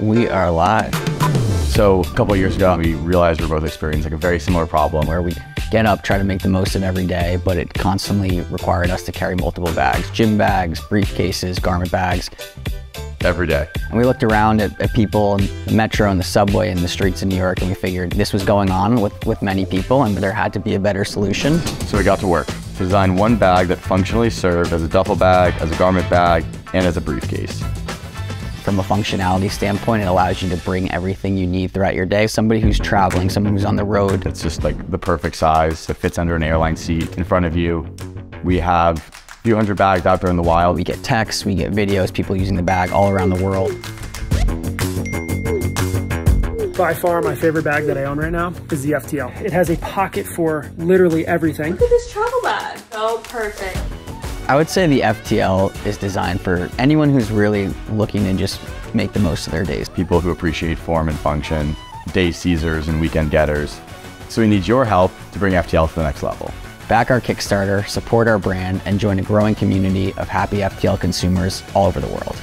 We are live. So a couple years ago, we realized we are both experiencing like a very similar problem where we get up, try to make the most of every day, but it constantly required us to carry multiple bags, gym bags, briefcases, garment bags. Every day. And we looked around at, at people in the metro and the subway and the streets in New York and we figured this was going on with, with many people and there had to be a better solution. So we got to work to design one bag that functionally served as a duffel bag, as a garment bag, and as a briefcase. From a functionality standpoint, it allows you to bring everything you need throughout your day. Somebody who's traveling, someone who's on the road. It's just like the perfect size. It fits under an airline seat in front of you. We have a few hundred bags out there in the wild. We get texts, we get videos, people using the bag all around the world. By far my favorite bag that I own right now is the FTL. It has a pocket for literally everything. Look at this travel bag. Oh, perfect. I would say the FTL is designed for anyone who's really looking to just make the most of their days. People who appreciate form and function, day seizers and weekend getters. So we need your help to bring FTL to the next level. Back our Kickstarter, support our brand, and join a growing community of happy FTL consumers all over the world.